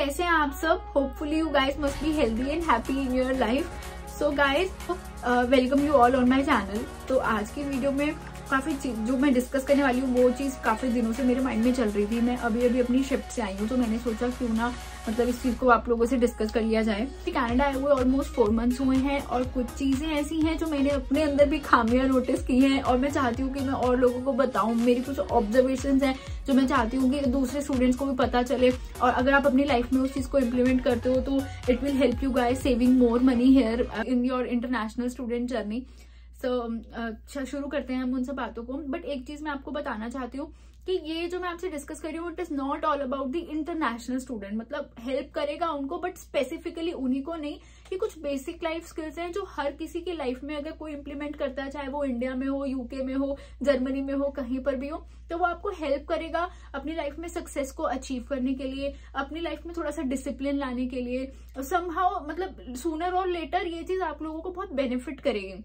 कैसे हैं आप सब? Hopefully you guys must be healthy and happy in your life so guys welcome you all on my channel तो आज की वीडियो में काफ़ी जो मैं डिस्कस करने वाली हूँ, वो चीज़ काफ़ी दिनों से मेरे माइंड में चल रही थी। मैं अभी अभी अपनी शिफ्ट से आई हूँ तो मैंने सोचा क्यों ना मतलब इस चीज़ को आप लोगों से डिस्कस कर लिया जाए। कि कनाडा आए हुए ऑलमोस्ट फोर मंथ्स हुए हैं और कुछ चीज़ें ऐसी हैं जो मैंने अपने अंदर भी खामियाँ नोटिस की हैं और मैं चाहती हूँ कि मैं और लोगों को बताऊँ। मेरी कुछ ऑब्जर्वेशन हैं जो मैं चाहती हूँ कि दूसरे स्टूडेंट्स को भी पता चले और अगर आप अपनी लाइफ में उस चीज़ को इम्प्लीमेंट करते हो तो it will help you by saving more money here in your international student journey so अच्छा शुरू करते हैं हम उन सब बातों को। बट एक चीज़ मैं आपको बताना चाहती हूँ कि ये जो मैं आपसे डिस्कस कर रही हूँ it is not all about the international student मतलब हेल्प करेगा उनको बट स्पेसिफिकली उन्हीं को नहीं, कि कुछ बेसिक लाइफ स्किल्स हैं जो हर किसी की लाइफ में अगर कोई इंप्लीमेंट करता है, चाहे वो इंडिया में हो यूके में हो जर्मनी में हो, कहीं पर भी हो तो वो आपको हेल्प करेगा अपनी लाइफ में सक्सेस को अचीव करने के लिए, अपनी लाइफ में थोड़ा सा डिसिप्लिन लाने के लिए। समहाउ मतलब सूनर और लेटर ये चीज़ आप लोगों को बहुत बेनिफिट करेगी।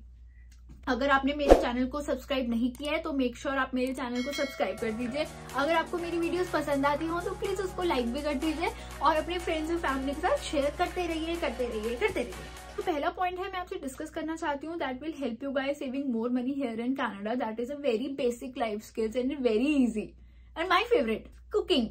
अगर आपने मेरे चैनल को सब्सक्राइब नहीं किया है तो मेक श्योर sure आप मेरे चैनल को सब्सक्राइब कर दीजिए। अगर आपको मेरी वीडियोस पसंद आती हो तो प्लीज़ उसको लाइक भी कर दीजिए और अपने फ्रेंड्स और फैमिली के साथ शेयर करते रहिए करते रहिए करते रहिए। तो पहला पॉइंट है, मैं आपसे डिस्कस करना चाहती हूँ that will help you by saving more money here in Canada that is a very basic life skills and very easy and my favourite cooking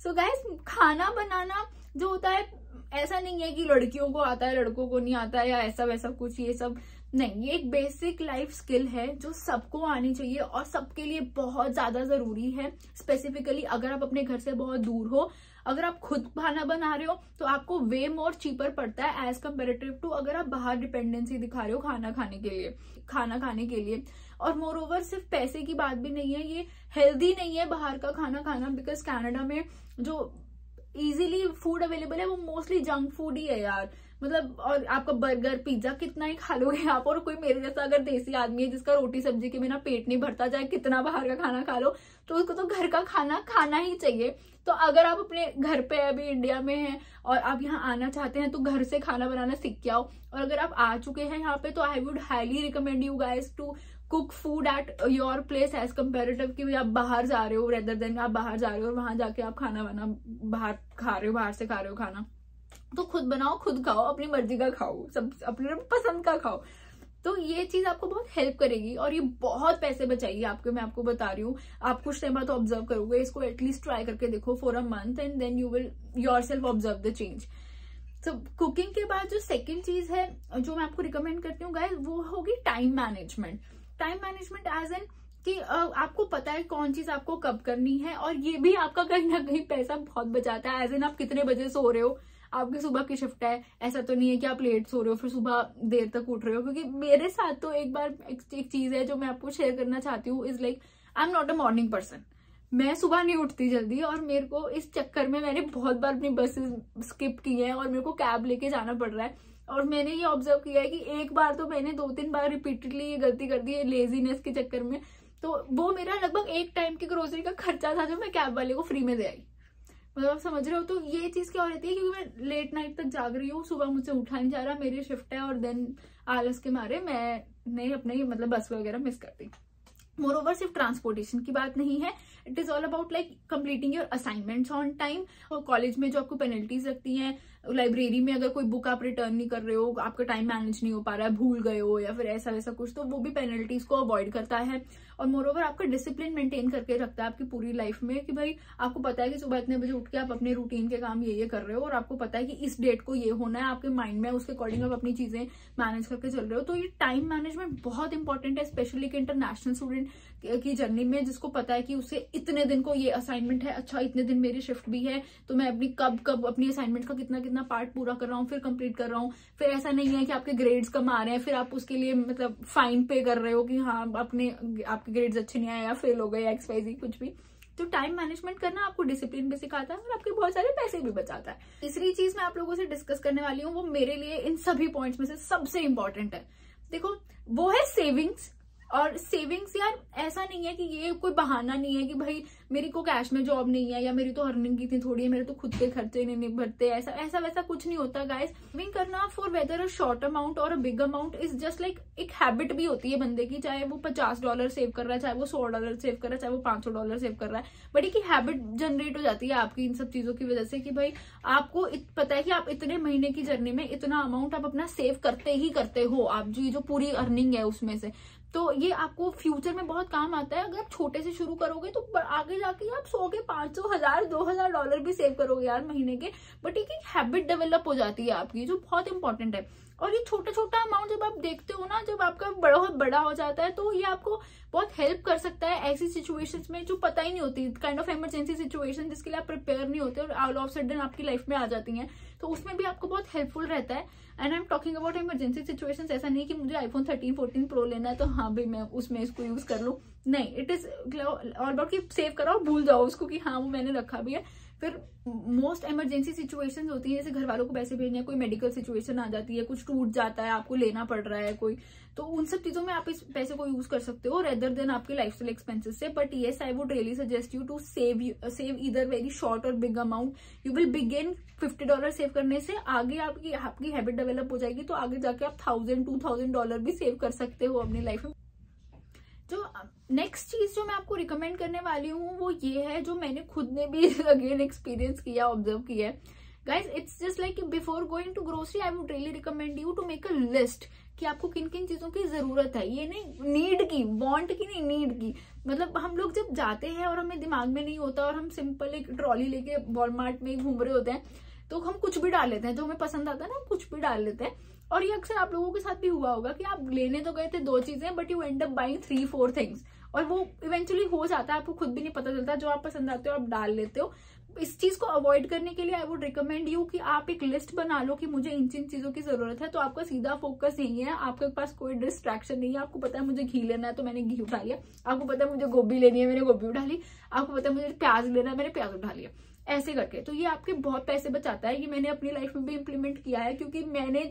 so guys खाना बनाना जो होता है, ऐसा नहीं है कि लड़कियों को आता है, लड़कों को नहीं आता है, या ऐसा वैसा कुछ, ये सब। नहीं, ये एक बेसिक लाइफ स्किल है जो सबको आनी चाहिए और सबके लिए बहुत ज़्यादा ज़रूरी है। स्पेसिफिकली अगर आप अपने घर से बहुत दूर हो, अगर आप खुद खाना बना रहे हो तो आपको वे मोर चीपर पड़ता है एज कम्पेरेटिव टू अगर आप बाहर डिपेंडेंसी दिखा रहे हो खाना खाने के लिए, खाना खाने के लिए। और मोर ओवर सिर्फ़ पैसे की बात भी नहीं है, ये हेल्दी नहीं है बाहर का खाना खाना बिकॉज़ कैनेडा में जो इजीली फ़ूड अवेलेबल है, वो मोस्टली जंक फ़ूड ही है यार। मतलब और आपका बर्गर पिज्जा कितना ही खा लोगे आप, और कोई मेरे जैसा अगर देसी आदमी है जिसका रोटी सब्ज़ी के बिना पेट नहीं भरता, चाहे कितना बाहर का खाना खा लो तो उसको तो घर का खाना खाना ही चाहिए। तो अगर आप अपने घर पे, अभी इंडिया में हैं, और आप यहाँ आना चाहते हैं तो घर से खाना बनाना सीख के आओ। और अगर आप आ चुके हैं यहाँ पे तो I would highly recommend you guys to cook food at your place as comparative कि आप बाहर जा रहे हो रेदर देन आप बाहर जा रहे हो और वहाँ जाके आप खाना बना बाहर खा रहे हो, बाहर से खा रहे हो खाना। तो खुद बनाओ, खुद खाओ, अपनी मर्ज़ी का खाओ, सब, अपने पसंद का खाओ। तो ये चीज़ आपको बहुत हेल्प करेगी और ये बहुत पैसे बचाएगी आपके, मैं आपको बता रही हूँ। आप कुछ टाइम बाद ऑब्ज़र्व करोगे, इसको एटलीस्ट ट्राई करके देखो for a month and then you will yourself observe the change तो कुकिंग के बाद जो सेकेंड चीज़ है, जो मैं आपको रिकमेंड करती हूँ गाइस वो होगी time management time management as an कि आपको पता है कौन चीज़ आपको कब करनी है और ये भी आपका कहीं ना कहीं पैसा बहुत बचाता है। एज एन आप कितने बजे सो रहे हो? आपकी सुबह की शिफ्ट है। ऐसा तो नहीं है कि आप लेट सो रहे हो फिर सुबह देर तक उठ रहे हो। क्योंकि मेरे साथ तो एक बार एक, एक चीज़ है जो मैं आपको शेयर करना चाहती हूँ is like I am not a morning person मैं सुबह नहीं उठती जल्दी और मेरे को इस चक्कर में मैंने बहुत बार अपनी बसेस स्किप की है और मेरे को कैब लेके जाना पड़ रहा है। और मैंने ये ऑब्ज़र्व किया है कि एक बार तो मैंने दो तीन बार रिपीटेडली ये गलती कर दी है लेजीनेस के चक्कर में। तो वो मेरा लगभग एक टाइम की ग्रोसरी का खर्चा था जो मैं कैब वाले को फ्री में दे आई। मतलब आप समझ रहे हो? तो ये चीज़ क्या हो रही है? क्योंकि मैं लेट नाइट तक जाग रही हूँ, सुबह मुझसे उठा नहीं जा रहा, मेरी शिफ्ट है और देन आलस के मारे मैं नहीं अपने मतलब बस वगैरह मिस करती। मोर ओवर सिर्फ़ ट्रांसपोर्टेशन की बात नहीं है. It is all about like completing your assignments on time और कॉलेज में जो आपको पेनल्टीज लगती हैं लाइब्रेरी में अगर कोई बुक आप रिटर्न नहीं कर रहे हो, आपका टाइम मैनेज नहीं हो पा रहा है, भूल गए हो या फिर ऐसा वैसा कुछ तो वो भी पेनल्टीज को अवॉइड करता है। और मोर ओवर आपका डिसिप्लिन मेंटेन करके रखता है आपकी पूरी लाइफ में कि भाई, आपको पता है कि सुबह इतने बजे उठ के आप अपने रूटीन के काम ये ये कर रहे हो और आपको पता है कि इस डेट को ये होना है, आपके माइंड में उसके अकॉर्डिंग आप अपनी चीज़ें मैनेज करके चल रहे हो। तो ये टाइम मैनेजमेंट बहुत इंपॉर्टेंट है स्पेशली कि इंटरनेशनल स्टूडेंट की जर्नी में जिसको पता है कि उसे इतने दिन को ये असाइनमेंट है अच्छा इतने दिन मेरी शिफ्ट भी है तो मैं अपनी कब कब अपनी असाइनमेंट का कितना कितना पार्ट पूरा कर रहा हूँ, फिर कंप्लीट कर रहा हूँ। फिर ऐसा नहीं है कि आपके ग्रेड्स कम आ रहे हैं, फिर आप उसके लिए मतलब फाइन पे कर रहे हो कि हाँ अपने, आपके ग्रेड्स अच्छे नहीं आए या फेल हो गए एक्स वाई कुछ भी। तो टाइम मैनेजमेंट करना आपको डिसिप्लिन भी सिखाता है और आपके बहुत सारे पैसे भी बचाता है। तीसरी चीज़ मैं आप लोगों से डिस्कस करने वाली हूँ, वो मेरे लिए इन सभी पॉइंट्स में से सबसे इंपॉर्टेंट है। देखो, वो है सेविंग्स और सेविंग्स यार, ऐसा नहीं है कि ये कोई बहाना नहीं है कि भाई मेरी को कैश में जॉब नहीं है या मेरी तो अर्निंग इतनी थोड़ी है, मेरे तो खुद के खर्चे नहीं भरते ऐसा ऐसा वैसा कुछ नहीं होता गाइस सेविंग करना for whether a short amount और a big amount is just like एक हैबिट भी होती है बंदे की, चाहे वो पचास डॉलर सेव कर रहा है, चाहे वो सौ डॉलर सेव कर रहा है, चाहे वो पाँच डॉलर सेव कर रहा है. बट एक हैबिट जनरेट हो जाती है आपकी इन सब चीज़ों की वजह से कि भाई आपको पता है कि आप इतने महीने की जर्नी में इतना अमाउंट आप अपना सेव करते ही करते हो, आप जो जो पूरी अर्निंग है उसमें से. तो ये आपको फ्यूचर में बहुत काम आता है। अगर आप छोटे से शुरू करोगे तो आगे जाके आप सौ के पाँच सौ, हज़ार, दो हज़ार डॉलर भी सेव करोगे यार महीने के। बट एक हैबिट डेवलप हो जाती है आपकी, जो बहुत इंपॉर्टेंट है। और ये छोटा छोटा अमाउंट जब आप देखते हो ना, जब आपका बड़ा बहुत बड़ा हो जाता है तो ये आपको बहुत हेल्प कर सकता है ऐसी सिचुएशंस में जो पता ही नहीं होती काइंड ऑफ़ इमरजेंसी सिचुएशन जिसके लिए आप प्रिपेयर नहीं होते और ऑल ऑफ़ सडन आपकी लाइफ में आ जाती हैं। तो उसमें भी आपको बहुत हेल्पफुल रहता है। And I am talking about emergency situation ऐसा नहीं कि मुझे आईफोन थर्टीन फोर्टीन प्रो लेना है तो हाँ भाई मैं उसमें इसको यूज़ कर लूँ। नहीं इट इज़ ऑल अबाउट की सेव कराओ, भूल जाओ उसको कि हाँ वो मैंने रखा भी है। फिर मोस्ट इमरजेंसी सिचुएशन होती है, जैसे घर वालों को पैसे भेजने कोई मेडिकल सिचुएशन आ जाती है, कुछ टूट जाता है, आपको लेना पड़ रहा है, कोई तो उन सब चीज़ों में आप इस पैसे को यूज़ कर सकते हो रेदर देन आपके लाइफ स्टाइल एक्सपेंसिस से but yes I would really suggest you to save save इधर वेरी शॉर्ट और big amount you will begin fifty dollar save करने से आगे आपकी आपकी हैबिट डेवलप हो जाएगी तो आगे जाके आप थाउज़ेंड टू थाउज़ेंड डॉलर भी सेव कर सकते हो अपनी लाइफ में। जो नेक्स्ट चीज़ जो मैं आपको रिकमेंड करने वाली हूँ, वो ये है जो मैंने खुद ने भी अगेन एक्सपीरियंस किया ऑब्ज़र्व किया है। Guys it's just like before going to grocery I would really recommend you to make a list कि आपको किन किन चीज़ों की ज़रूरत है। ये नहीं नीड की वांट की नहीं नीड की। मतलब हम लोग जब जाते हैं और हमें दिमाग में नहीं होता और हम सिंपल एक ट्रॉली लेके वॉलमार्ट में घूम रहे होते हैं तो हम कुछ भी डाल लेते हैं। जो हमें पसंद आता है ना, हम कुछ भी डाल लेते हैं। और ये अक्सर आप लोगों के साथ भी हुआ होगा कि आप लेने तो गए थे दो चीज़ें but you end up buying three four things और वो इवेंचुअली हो जाता है, आपको खुद भी नहीं पता चलता जो आप पसंद आते हो, आप डाल लेते हो। इस चीज़ को अवॉइड करने के लिए आई वुड रिकमेंड यू कि आप एक लिस्ट बना लो कि मुझे इन जिन चीज़ों की ज़रूरत है तो आपका सीधा फोकस यही है। आपके पास कोई डिस्ट्रैक्शन नहीं है, आपको पता है मुझे घी लेना है तो मैंने घी उठा लिया। आपको पता है मुझे गोभी लेनी है, मैंने गोभी उठा ली। आपको पता है मुझे प्याज लेना है, मैंने प्याज उठा लिया। ऐसे करके। तो ये आपके बहुत पैसे बचाता है ये मैंने अपनी लाइफ में भी इम्प्लीमेंट किया है, क्योंकि मैंने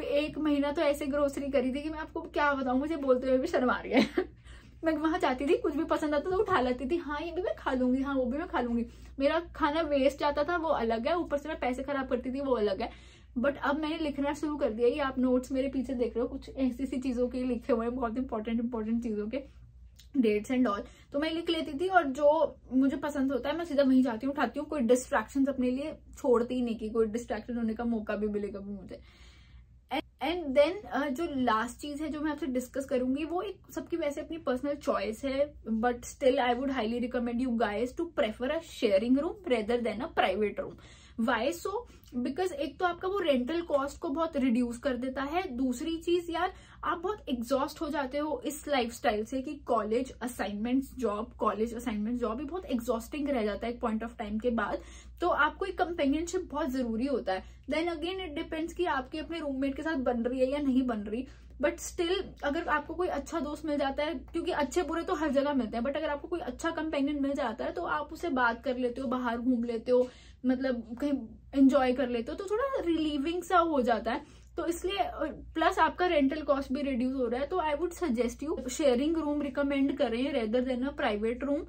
एक महीना तो ऐसे ग्रोसरी करी थी कि मैं आपको क्या बताऊँ, मुझे बोलते हुए भी शर्म आ रही है। मैं वहाँ जाती थी, कुछ भी पसंद आता तो उठा लेती थी। हाँ ये भी मैं खा लूँगी हाँ वो भी मैं खा लूँगी। मेरा खाना वेस्ट जाता था, वो अलग है। ऊपर से मैं पैसे खराब करती थी, वो अलग है। बट अब मैंने लिखना शुरू कर दिया। ये आप नोट्स मेरे पीछे देख रहे हो, कुछ ऐसी सी चीज़ों के लिखे हुए हैं, बहुत इंपॉर्टेंट इंपॉर्टेंट चीज़ों के डेट्स एंड ऑल तो मैं लिख लेती थी और जो मुझे पसंद होता है, मैं सीधा वहीं जाती हूँ, उठाती हूँ। कोई डिस्ट्रैक्शन अपने लिए छोड़ती ही नहीं की कोई डिस्ट्रैक्शन होने का मौका भी मिलेगा मुझे। एंड देन uh, जो लास्ट चीज़ है जो मैं आपसे डिस्कस करूँगी वो एक सबकी वैसे अपनी पर्सनल चॉइस है but still I would highly recommend you guys to prefer a sharing room rather than a private room why so because एक तो आपका वो रेंटल कॉस्ट को बहुत रिड्यूस कर देता है। दूसरी चीज़ यार आप बहुत एग्जॉस्ट हो जाते हो इस लाइफस्टाइल से कि college assignments job college assignment job ये बहुत एग्जॉस्टिंग रह जाता है एक पॉइंट ऑफ़ टाइम के बाद। तो आपको एक कंपेनियनशिप बहुत ज़रूरी होता है। देन अगेन इट डिपेंड्स कि आपके अपने रूममेट के साथ बन रही है या नहीं बन रही। बट स्टिल अगर आपको कोई अच्छा दोस्त मिल जाता है, क्योंकि अच्छे बुरे तो हर जगह मिलते हैं बट अगर आपको कोई अच्छा कंपेनियन मिल जाता है तो आप उसे बात कर लेते हो, बाहर घूम लेते हो मतलब कहीं एंजॉय कर लेते हो तो थोड़ा रिलीविंग सा हो जाता है। तो इसलिए प्लस आपका रेंटल कॉस्ट भी रिड्यूस हो रहा है तो I would suggest you sharing room recommend करें rather than a private room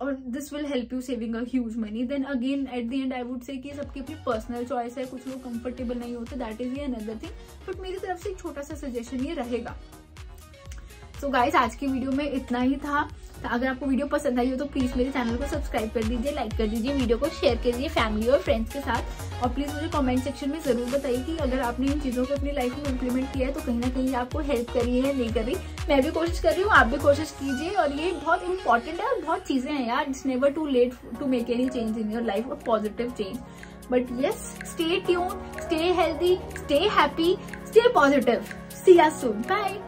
और this will help you saving a huge money then again at the end I would say कि सबकी अपनी पर्सनल चॉइस है, कुछ लोग कंफर्टेबल नहीं होते दैट इज़ ये अनदर थिंग बट मेरी तरफ़ से एक छोटा सा सजेशन ये रहेगा। सो so गाइज़ आज की वीडियो में इतना ही था। तो अगर आपको वीडियो पसंद आई हो तो प्लीज़ मेरे चैनल को सब्सक्राइब कर दीजिए लाइक कर दीजिए, वीडियो को शेयर कीजिए फैमिली और फ्रेंड्स के साथ। और प्लीज़ मुझे कमेंट सेक्शन में ज़रूर बताइए कि अगर आपने इन चीज़ों को अपनी लाइफ में इम्प्लीमेंट किया है तो कहीं ना कहीं आपको हेल्प करी है, नहीं करी। मैं भी कोशिश कर रही हूँ, आप भी कोशिश कीजिए। और ये बहुत इंपॉर्टेंट है और बहुत चीज़ें हैं यार it's never too late to make any change in your life और positive change but yes stay tune stay healthy stay happy stay positive see ya soon bye